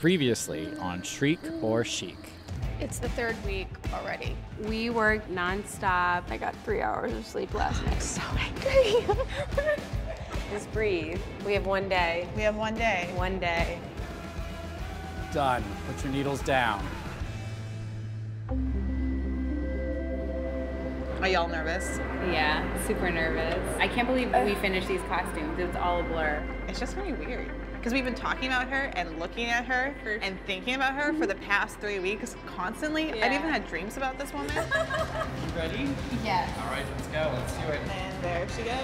Previously on Shriek or Chic. It's the third week already. We work nonstop. I got three hours of sleep last night. So angry. Just breathe. We have one day. We have one day. One day. Done. Put your needles down. Are y'all nervous? Yeah, super nervous. I can't believe we finished these costumes. It's all a blur. It's just very weird. Because we've been talking about her and looking at her and thinking about her for the past three weeks constantly. I've even had dreams about this woman. You ready? Yes. All right, let's go. Let's do it. and there she goes.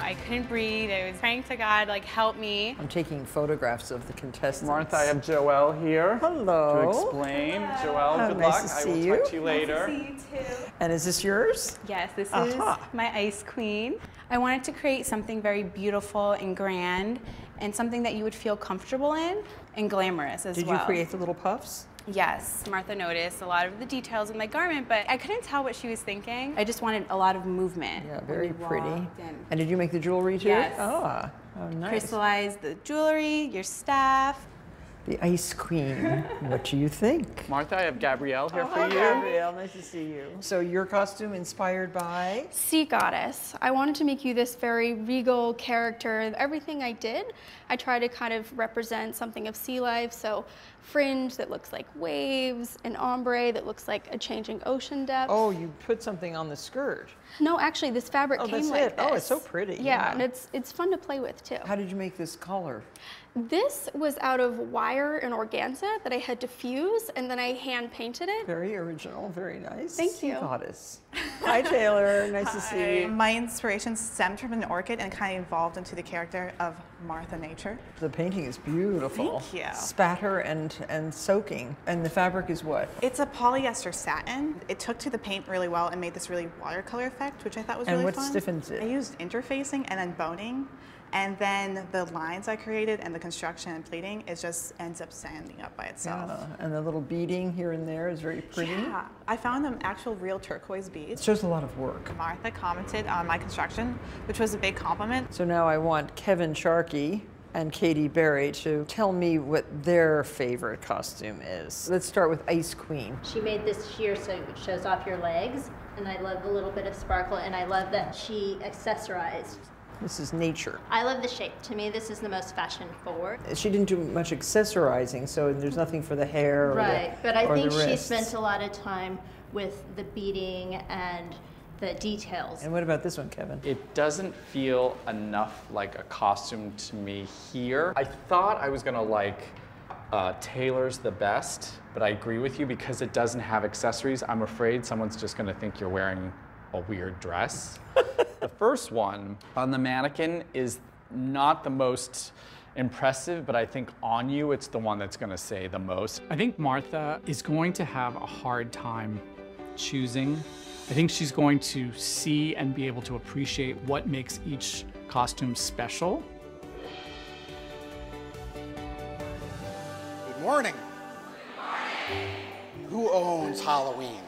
I couldn't breathe. I was praying to God, like, help me. I'm taking photographs of the contestants. Martha, I have Joelle here Hello. to explain. Joelle, Oh, good nice luck. to I see will you. talk to you later. See you too. And is this yours? Yes, this Aha. is my ice queen. I wanted to create something very beautiful and grand and something that you would feel comfortable in and glamorous as Did well. you create the little puffs? Yes, Martha noticed a lot of the details in my garment, but I couldn't tell what she was thinking. I just wanted a lot of movement. Yeah, very pretty. And did you make the jewelry too? Yes. Ah, oh, nice. Crystallize the jewelry, your staff. The ice queen. what do you think? Martha, I have Gabrielle here oh, for Hi, you. Gabrielle. Nice to see you. So your costume inspired by? Sea goddess. I wanted to make you this very regal character. Everything I did, I try to kind of represent something of sea life. So fringe that looks like waves, an ombre that looks like a changing ocean depth. Oh, you put something on the skirt. No, actually, this fabric Oh, came that's like it. this. Oh, it's so pretty, Yeah, yeah. and it's it's fun to play with too. How did you make this color? This was out of wire and organza that I had to fuse, and then I hand painted it. Very original, very nice. Thank you. Goddess. Hi, Taylor. Nice to see you. My inspiration stemmed from an orchid and kind of evolved into the character of Martha Nature. The painting is beautiful. Thank you. Spatter and and soaking. And the fabric is what? It's a polyester satin. It took to the paint really well and made this really watercolor effect, which I thought was And really what fun. stiffens it? I used interfacing and then boning. And then the lines I created and the construction and pleating, it just ends up standing up by itself. Yeah, and the little beading here and there is very pretty. Yeah, I found them actual real turquoise It beads. shows a lot of work. Martha commented on my construction, which was a big compliment. So now I want Kevin Sharkey and Katie Berry to tell me what their favorite costume is. Let's start with Ice Queen. She made this sheer so it shows off your legs, and I love the little bit of sparkle, and I love that she accessorized. This is nature. I love the shape. To me, this is the most fashion forward. She didn't do much accessorizing, so there's nothing for the hair or Right, the, but I think she spent a lot of time with the beading and the details. And what about this one, Kevin? It doesn't feel enough like a costume to me here. I thought I was gonna like uh, Taylor's the best, but I agree with you because it doesn't have accessories. I'm afraid someone's just gonna think you're wearing a weird dress. the first one on the mannequin is not the most impressive, but I think on you it's the one that's gonna say the most. I think Martha is going to have a hard time choosing. I think she's going to see and be able to appreciate what makes each costume special. Good morning. Who owns Halloween?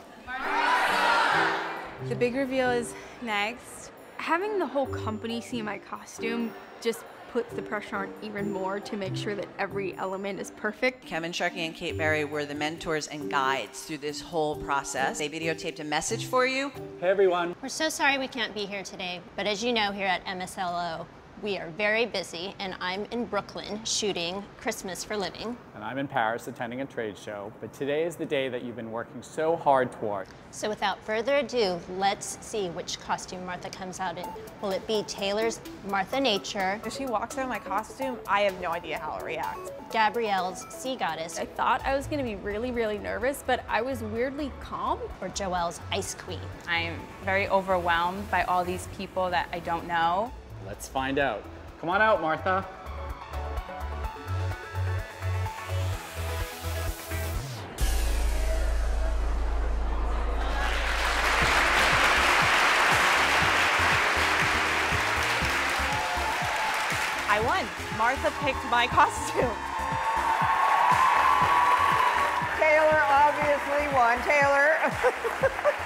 The big reveal is next. Having the whole company see my costume just puts the pressure on even more to make sure that every element is perfect. Kevin Sharkey and Kate Berry were the mentors and guides through this whole process. They videotaped a message for you. Hey everyone. We're so sorry we can't be here today, but as you know, here at MSLO, we are very busy, and I'm in Brooklyn shooting Christmas for Living. And I'm in Paris attending a trade show, but today is the day that you've been working so hard toward. So without further ado, let's see which costume Martha comes out in. Will it be Taylor's Martha Nature, If she walks out in my costume, I have no idea how I'll react. Gabrielle's Sea Goddess, I thought I was gonna be really, really nervous, but I was weirdly calm. or Joelle's Ice Queen? I'm very overwhelmed by all these people that I don't know. Let's find out. Come on out, Martha. I won. Martha picked my costume. Taylor obviously won. Taylor.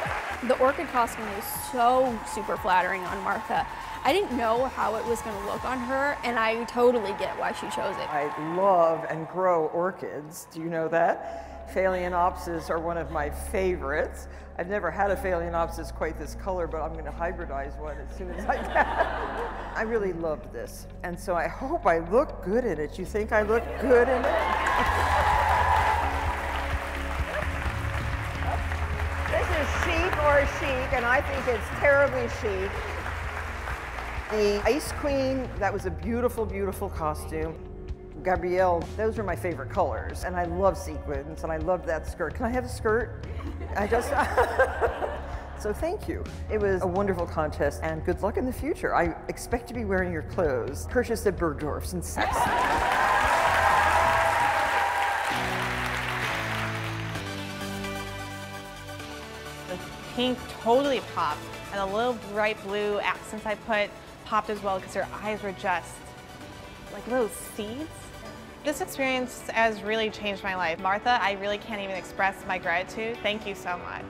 The orchid costume is so super flattering on Martha. I didn't know how it was going to look on her, and I totally get why she chose it. I love and grow orchids. Do you know that? Phalaenopsis are one of my favorites. I've never had a Phalaenopsis quite this color, but I'm going to hybridize one as soon as I can. I really loved this, and so I hope I look good in it. You think I look good in it? chic chic, and I think it's terribly chic. The Ice Queen, that was a beautiful, beautiful costume. Gabrielle, those are my favorite colors. And I love sequins and I love that skirt. Can I have a skirt? I just, so thank you. It was a wonderful contest and good luck in the future. I expect to be wearing your clothes. Purchased at Bergdorf's in Saks. Pink totally popped, and the little bright blue accents I put popped as well because her eyes were just like little seeds. This experience has really changed my life. Martha, I really can't even express my gratitude. Thank you so much.